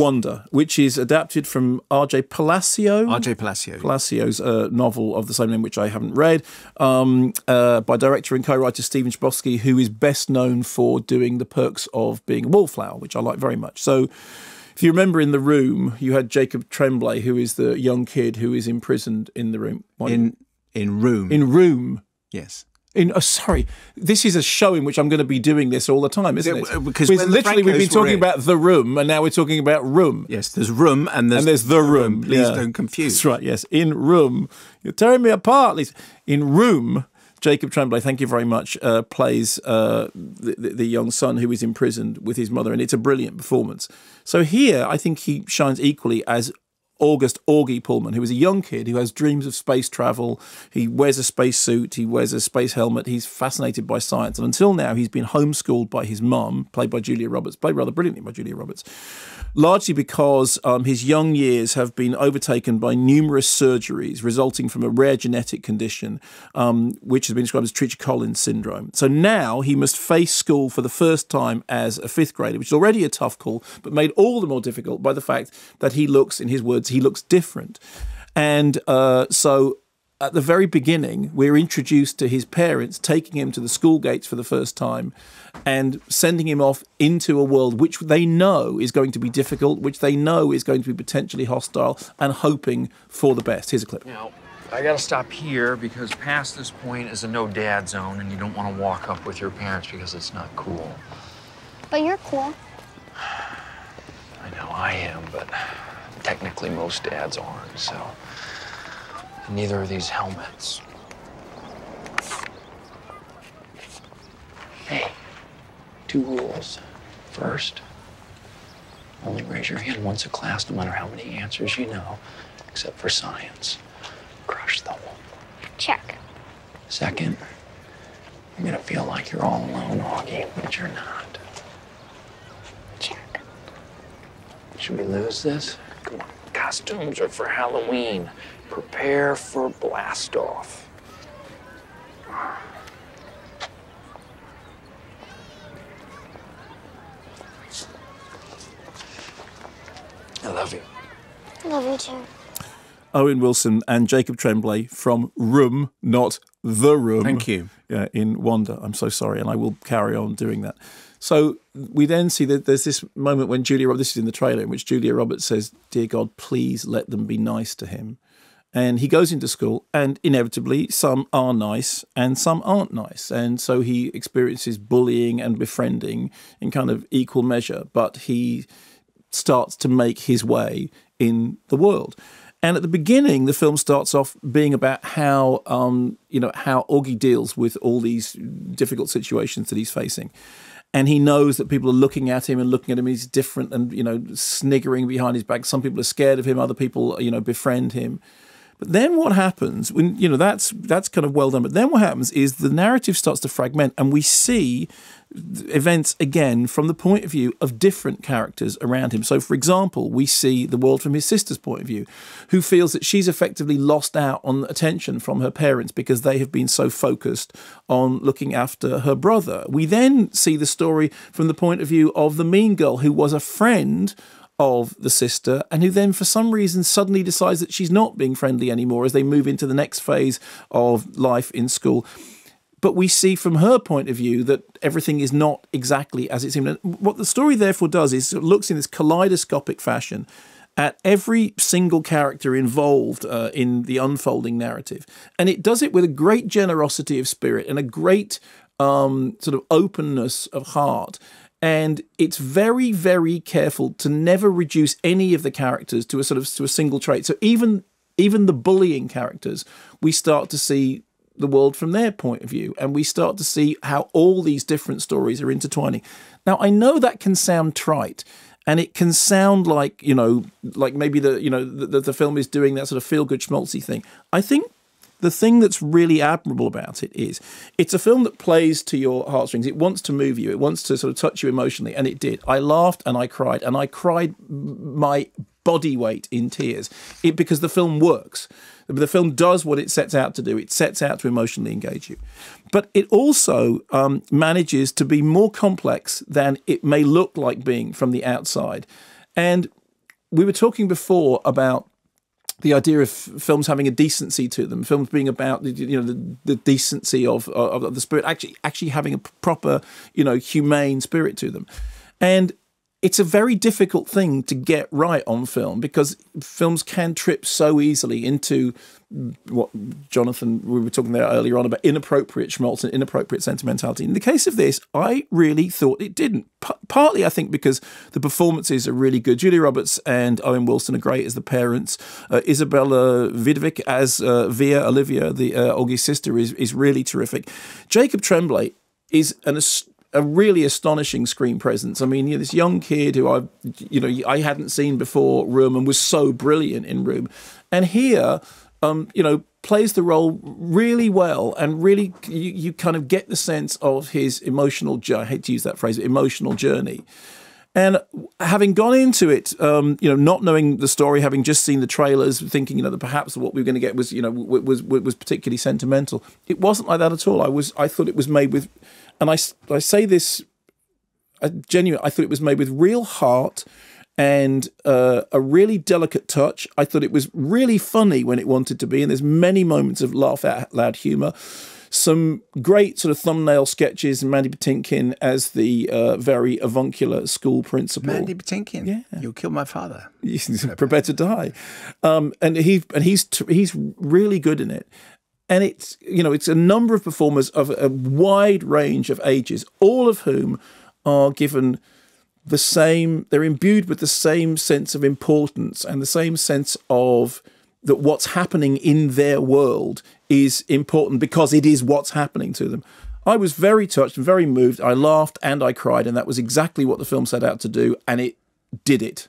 Wonder, which is adapted from R.J. Palacio. R.J. Palacio. Palacio's uh, novel of the same name, which I haven't read, um, uh, by director and co-writer Stephen Chbosky, who is best known for doing The Perks of Being a Wallflower, which I like very much. So if you remember in the room, you had Jacob Tremblay, who is the young kid who is imprisoned in the room. In in room. In room. yes. In oh, sorry, this is a show in which I'm going to be doing this all the time, isn't Yeah, it? because Because when the literally we've been talking in- about the room, and now we're talking about room. Yes, there's room and there's and there's the room. Please yeah. don't confuse. That's right. Yes, in room. You're tearing me apart, Lisa. In room. Jacob Tremblay, thank you very much, uh, plays uh, the the young son who is imprisoned with his mother, and it's a brilliant performance. So here, I think he shines equally as August Augie Pullman, who is a young kid who has dreams of space travel. He wears a space suit, he wears a space helmet, he's fascinated by science. And until now, he's been homeschooled by his mum, played by Julia Roberts, played rather brilliantly by Julia Roberts, largely because um, his young years have been overtaken by numerous surgeries resulting from a rare genetic condition, um, which has been described as Treacher Collins syndrome. So now he must face school for the first time as a fifth grader, which is already a tough call, but made all the more difficult by the fact that he looks, in his words, he looks different. And uh, so at the very beginning, we're introduced to his parents taking him to the school gates for the first time and sending him off into a world which they know is going to be difficult, which they know is going to be potentially hostile, and hoping for the best. Here's a clip. Now, I gotta stop here because past this point is a no dad zone, and you don't want to walk up with your parents because it's not cool. But you're cool. I know I am, but technically most dads aren't, so. Neither are these helmets. Hey, two rules. First, only raise your hand once a class, no matter how many answers you know, except for science. Crush them. Check. Second, you're gonna feel like you're all alone, Augie, but you're not. Check. Should we lose this? Come on. Costumes are for Halloween. Prepare for blast off. I love you. Love you too. Owen Wilson and Jacob Tremblay from Room, not The Room. Thank you. Yeah, in Wonder. I'm so sorry, and I will carry on doing that. So we then see that there's this moment when Julia this is in the trailer, in which Julia Roberts says, Dear God, please let them be nice to him. And he goes into school, and inevitably, some are nice and some aren't nice. And so he experiences bullying and befriending in kind of equal measure, but he starts to make his way in the world. And at the beginning, the film starts off being about how um, you know how Augie deals with all these difficult situations that he's facing, and he knows that people are looking at him and looking at him. He's different, and you know, sniggering behind his back. Some people are scared of him. Other people, you know, befriend him. But then what happens when you know that's that's kind of well done. But then what happens is the narrative starts to fragment, and we see events again from the point of view of different characters around him. So, for example, we see the world from his sister's point of view, who feels that she's effectively lost out on attention from her parents because they have been so focused on looking after her brother. We then see the story from the point of view of the mean girl who was a friend of the sister and who then for some reason suddenly decides that she's not being friendly anymore as they move into the next phase of life in school but we see from her point of view that everything is not exactly as it seemed. What the story therefore does is it looks in this kaleidoscopic fashion at every single character involved uh, in the unfolding narrative, and it does it with a great generosity of spirit and a great um, sort of openness of heart. And it's very, very careful to never reduce any of the characters to a sort of to a single trait. So even even the bullying characters, we start to see the world from their point of view. And we start to see how all these different stories are intertwining. Now i know that can sound trite. And it can sound like you know like maybe the you know the, the film is doing that sort of feel good schmaltzy thing. I think the thing that's really admirable about it is it's a film that plays to your heartstrings. It wants to move you. It wants to sort of touch you emotionally, and it did. I laughed and I cried, and I cried my body weight in tears. It because the film works. The film does what it sets out to do. It sets out to emotionally engage you, but it also um, manages to be more complex than it may look like being from the outside, and we were talking before about the idea of films having a decency to them, films being about you know the, the decency of, of, of the spirit, actually actually having a proper you know humane spirit to them, and it's a very difficult thing to get right on film because films can trip so easily into what Jonathan we were talking there earlier on about inappropriate schmaltz and inappropriate sentimentality. In the case of this, I really thought it didn't. P- partly, I think, because the performances are really good. Julia Roberts and Owen Wilson are great as the parents. Uh, Izabela Vidovic as uh, Via Olivia, the uh, Augie's sister, is is really terrific. Jacob Tremblay is an a really astonishing screen presence. I mean, you know, this young kid who I, you know, I hadn't seen before Room and was so brilliant in Room, and here, um, you know, plays the role really well and really you, you kind of get the sense of his emotional. I hate to use that phrase, emotional journey. And having gone into it, um, you know, not knowing the story, having just seen the trailers, thinking, you know, that perhaps what we were going to get was, you know, was, was was particularly sentimental. It wasn't like that at all. I was, I thought it was made with and I, I say this I genuine. I thought it was made with real heart and uh, a really delicate touch. I thought it was really funny when it wanted to be, and there's many moments of laugh out loud humour. Some great sort of thumbnail sketches, and Mandy Patinkin as the uh, very avuncular school principal. Mandy Patinkin, yeah, you'll kill my father. Prepare to die, um, and he and he's he's really good in it and it's you know it's a number of performers of a wide range of ages, all of whom are given the same. They're imbued with the same sense of importance and the same sense of that what's happening in their world is important because it is what's happening to them. I was very touched and very moved. I laughed and I cried, and that was exactly what the film set out to do, and it did it.